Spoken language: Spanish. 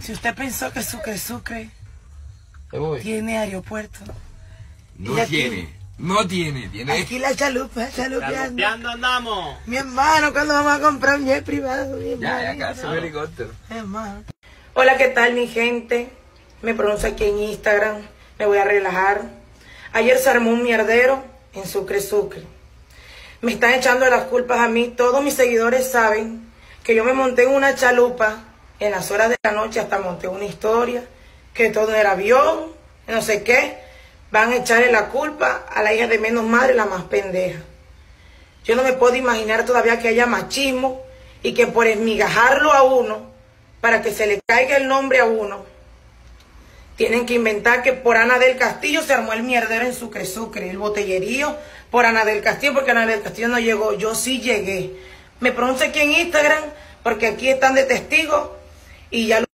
Si usted pensó que Sucre Sucre tiene aeropuerto, No aquí- tiene. No tiene. Tiene. aquí la chalupa, chalupeando. Chalupeando andamos. Mi hermano, cuando vamos a comprar un jet privado? Mi Ya, ya casi un helicóptero. Hermano. Hola, ¿qué tal mi gente? Me pronuncio aquí en Instagram, me voy a relajar. Ayer se armó un mierdero en Sucre Sucre. Me están echando las culpas a mí. Todos mis seguidores saben que yo me monté en una chalupa en las horas de la noche, hasta monté una historia, que todo era avión, no sé qué. Van a echarle la culpa a la hija de menos madre, la más pendeja. Yo no me puedo imaginar todavía que haya machismo y que por esmigajarlo a uno, para que se le caiga el nombre a uno, tienen que inventar que por Ana del Castillo se armó el mierdero en Sucre Sucre, el botellerío por Ana del Castillo, porque Ana del Castillo no llegó, yo sí llegué. Me pronuncio aquí en Instagram, porque aquí están de testigos y ya